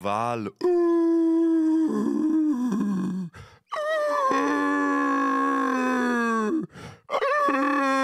Wale. Äh. Äh. Äh.